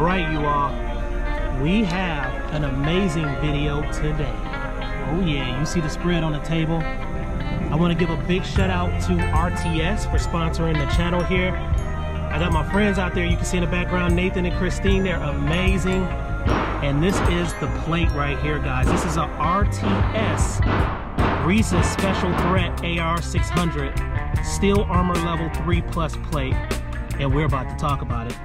All right, you all. We have an amazing video today. Oh yeah, you see the spread on the table? I want to give a big shout out to RTS for sponsoring the channel here. I got my friends out there, you can see in the background, Nathan and Christine, they're amazing. And this is the plate right here, guys. This is a RTS Reses Special Threat AR600 Steel Armor Level 3 Plus plate. And we're about to talk about it.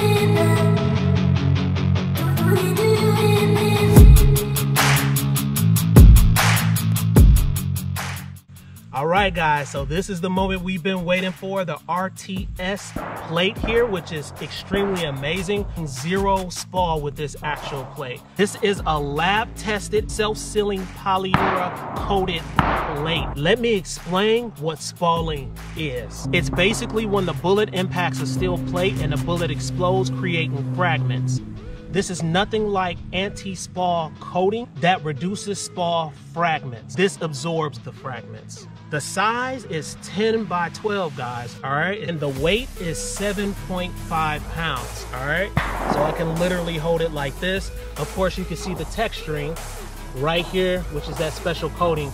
Thank you. All right, guys, so this is the moment we've been waiting for, the RTS plate here, which is extremely amazing. Zero spall with this actual plate. This is a lab-tested, self-sealing polyurea coated plate. Let me explain what spalling is. It's basically when the bullet impacts a steel plate and the bullet explodes, creating fragments. This is nothing like anti-spall coating that reduces spall fragments. This absorbs the fragments. The size is 10 by 12, guys, all right? And the weight is 7.5 pounds, all right? So I can literally hold it like this. Of course, you can see the texturing right here, which is that special coating.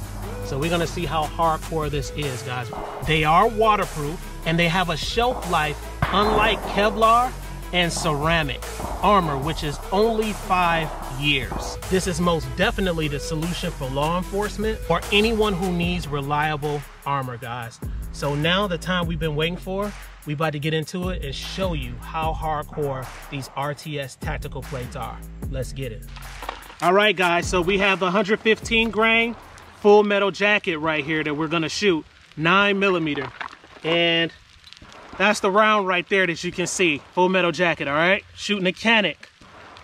So we're gonna see how hardcore this is, guys. They are waterproof and they have a shelf life unlike Kevlar and ceramic armor, which is only five years. This is most definitely the solution for law enforcement or anyone who needs reliable armor, guys. So now the time we've been waiting for, we about to get into it and show you how hardcore these RTS tactical plates are. Let's get it. All right, guys, so we have the 115 grain full metal jacket right here that we're gonna shoot, nine millimeter. And that's the round right there that you can see. Full metal jacket, all right? Shooting a Canik.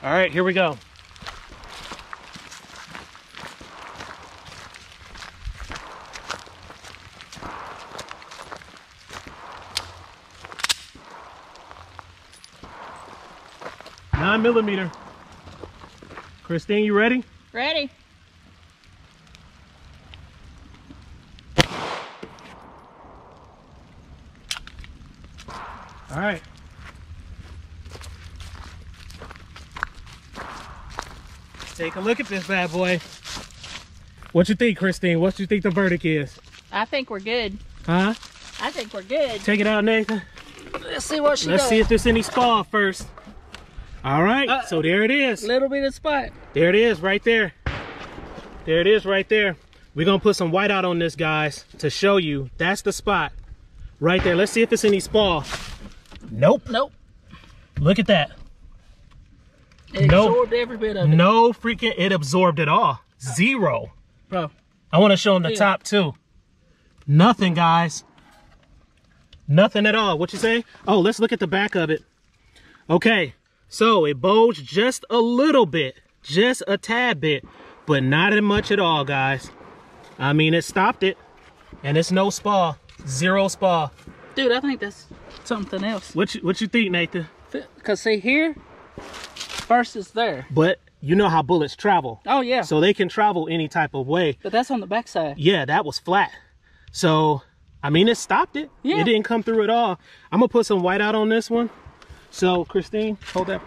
All right, here we go. Nine millimeter. Christine, you ready? Ready? All right. Take a look at this bad boy. What you think, Christine? What do you think the verdict is? I think we're good. Huh? I think we're good. Take it out, Nathan. Let's see what she Let's does. see if there's any spall first. All right, Uh, so there it is. Little bit of spot. There it is, right there. There it is, right there. We're gonna put some white out on this, guys, to show you. That's the spot. Right there. Let's see if it's any spall. Nope. Nope. Look at that. It Nope. absorbed every bit of it. No freaking, it absorbed it all. Zero. Bro. I want to show them the Yeah. top too. Nothing, guys. Nothing at all. What you say? Oh, let's look at the back of it. Okay, so it bulged just a little bit, just a tad bit, but not as much at all, guys. I mean, it stopped it, and it's no spa, zero spa. Dude, I think that's something else. What you, what you think, Nathan? Because see here versus there. But you know how bullets travel, Oh, yeah. so they can travel any type of way. but that's on the backside. yeah, that was flat. So, I mean, it stopped it. Yeah. It didn't come through at all. I'm gonna put some white out on this one. So, Christine, hold that.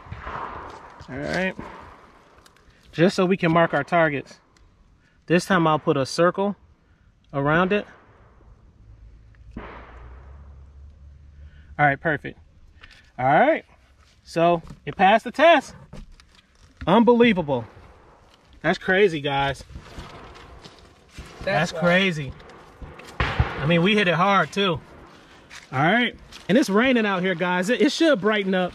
All right. Just so we can mark our targets. This time I'll put a circle around it. All right, perfect. All right. So, it passed the test. Unbelievable. That's crazy, guys. That's why. crazy. I mean, we hit it hard too. All right. And it's raining out here, guys. It, it should brighten up.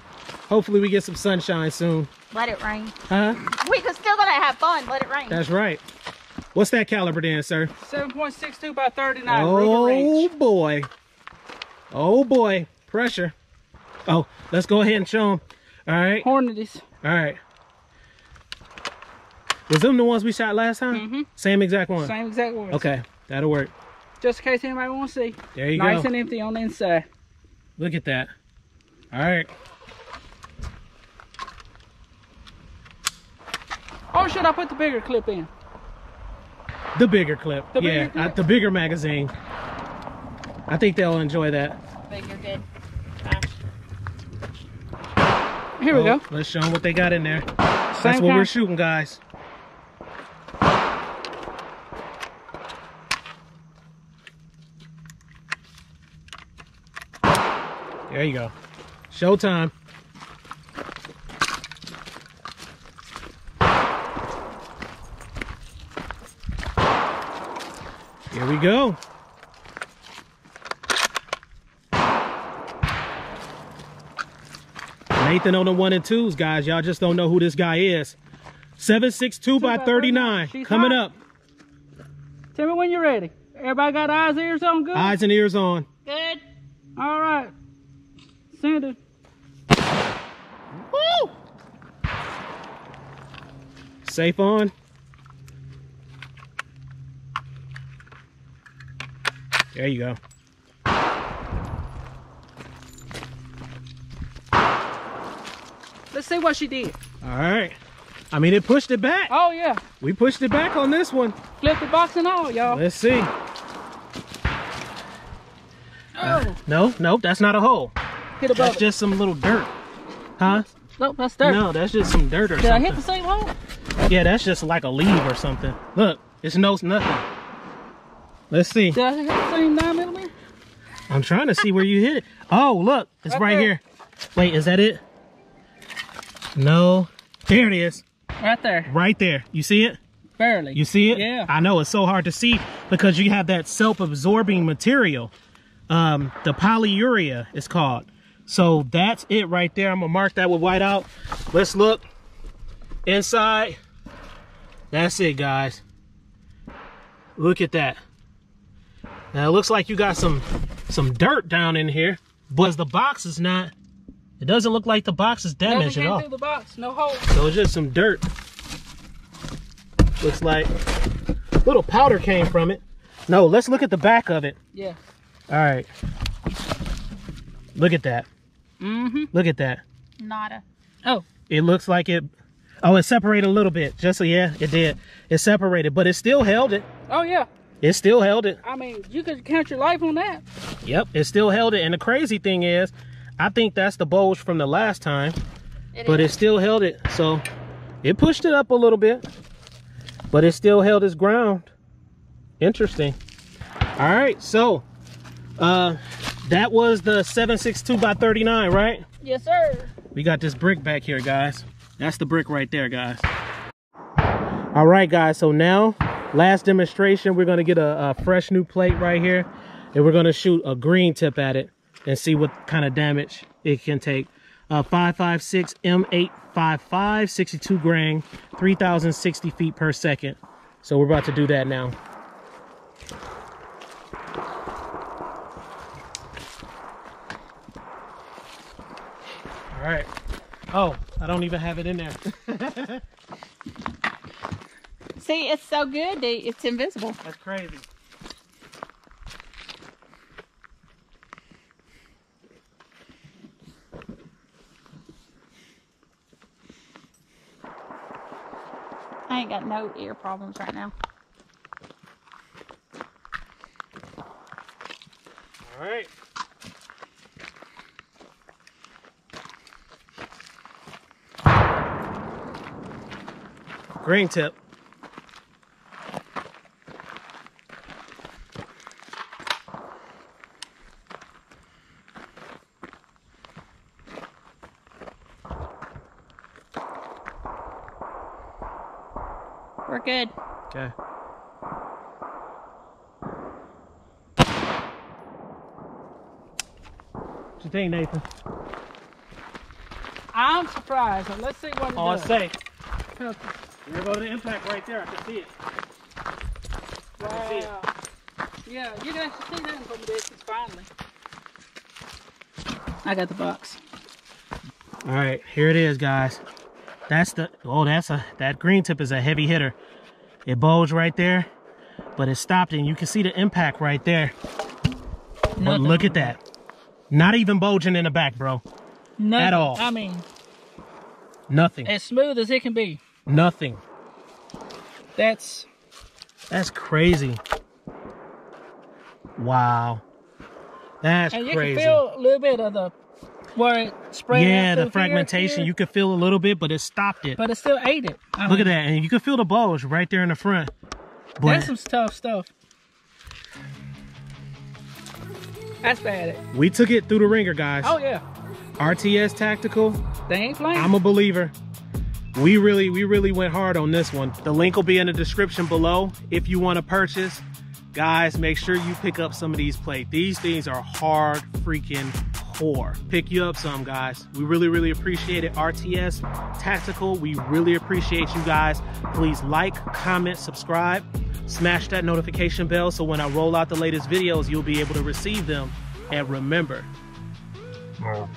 Hopefully we get some sunshine soon. Let it rain. Huh? We just still gonna have fun. Let it rain. That's right. What's that caliber then, sir? 7.62 by 39 Oh range. boy. Oh boy. Pressure. Oh, let's go ahead and show them. All right. Hornadies. All right. Was them the ones we shot last time? Mhm. Same exact one. Same exact one. Okay, that'll work. Just in case anybody wants to see. There you nice go. and empty on the inside. Look at that. All right. Or should I put the bigger clip in? The bigger clip. The bigger yeah, clip? uh, the bigger magazine. I think they'll enjoy that. You're good. Here we Oh, go. Let's show them what they got in there. Same That's what kind. we're shooting, guys. There you go. Showtime. Here we go. Nathan on the one and twos, guys. Y'all just don't know who this guy is. 762 by by 39. She's Coming hot. up. Tell me when you're ready. Everybody got eyes, and ears on good? Eyes and ears on. Good. All right. Send it. Woo! Safe on. There you go. See what she did. All right. I mean, it pushed it back. Oh, yeah. We pushed it back on this one. Flip the box and all, y'all. Let's see. Oh, No, uh, nope, that's not a hole. hit above That's it. just some little dirt. Huh? Nope, that's dirt. No, that's just some dirt or Did I hit the same hole? Yeah, that's just like a leaf or something. Look, it's no nothing. Let's see. Did I hit the same 9 millimeter? I'm trying to see where you hit it. Oh, look, it's Right right, here. Wait, is that it? No. There it is. Right there. Right there. You see it? Barely. You see it? Yeah. I know it's so hard to see because you have that self-absorbing material. Um, the polyurea is called. So that's it right there. I'm gonna mark that with white out. Let's look inside. That's it, guys. Look at that. Now it looks like you got some some dirt down in here, but the box is not. It doesn't look like the box is Nothing damaged at came all. through the box. No hole. So it's just some dirt. Looks like little powder came from it. No, let's look at the back of it. Yeah. All right. Look at that. Mm-hmm. Look at that. Nada. Oh, It looks like it. Oh, it separated a little bit. Just so yeah, it did. It separated, but it still held it. oh yeah. It still held it. I mean, you could count your life on that. Yep, it still held it. And the crazy thing is, I think that's the bulge from the last time, It but it still held it. So it pushed it up a little bit, but it still held its ground. Interesting. All right, so uh, that was the 762 by 39, right? Yes, sir. We got this brick back here, guys. That's the brick right there, guys. All right, guys. So now, last demonstration, we're gonna get a, a fresh new plate right here, and we're gonna shoot a green tip at it and see what kind of damage it can take. Uh, 556 M855, 62 grain, 3,060 feet per second. So we're about to do that now. All right. Oh, I don't even have it in there. See, it's so good. It's invisible. That's crazy. I ain't got no ear problems right now. All right. Green tip. We're good. Okay. What you think, Nathan? I'm surprised. Let's see what it Oh, does. it's safe. Okay. There go the impact right there. I can see it. can see it. Wow. Yeah, you can actually see that from a distance finally. I got the box. All right, here it is, guys. That's the oh, that's a that green tip is a heavy hitter. It bulged right there, but it stopped, and you can see the impact right there. But look at that. Not even bulging in the back, bro. Nothing. At all. I mean, Nothing. as smooth as it can be. Nothing. That's That's crazy. Wow. That's and you crazy. can feel a little bit of the where it spread yeah, the fragmentation, you could feel a little bit, but it stopped it. but it still ate it. I Look at that, and you can feel the bulge right there in the front. But That's some tough stuff. That's bad. we took it through the ringer, guys. Oh yeah, RTS Tactical, they ain't playing. I'm a believer. We really, we really went hard on this one. The link will be in the description below if you want to purchase. Guys, make sure you pick up some of these plates. These things are hard freaking four. Pick you up some, guys. We really, really appreciate it. RTS Tactical, we really appreciate you guys. Please like, comment, subscribe. Smash that notification bell so when I roll out the latest videos, you'll be able to receive them. And remember... No,